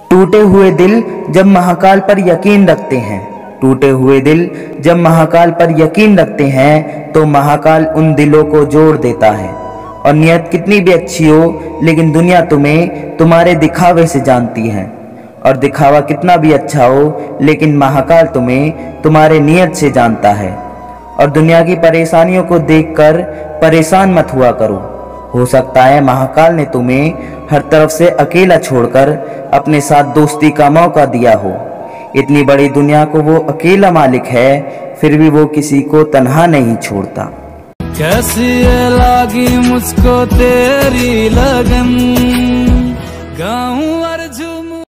टूटे हुए दिल जब महाकाल पर यकीन रखते हैं। टूटे हुए दिल जब महाकाल पर यकीन रखते हैं तो महाकाल उन दिलों को जोड़ देता है। और नियत कितनी भी अच्छी हो, लेकिन दुनिया तुम्हें तुम्हारे दिखावे से जानती है। और दिखावा कितना भी अच्छा हो, लेकिन महाकाल तुम्हें तुम्हारे नियत से जानता है। और दुनिया की परेशानियों को देखकर परेशान मत हुआ करो। हो सकता है महाकाल ने तुम्हें हर तरफ़ से अकेला छोड़कर अपने साथ दोस्ती का मौका दिया हो। इतनी बड़ी दुनिया को वो अकेला मालिक है, फिर भी वो किसी को तनहा नहीं छोड़ता। कैसी लागी मुझको तेरी लगन गाँव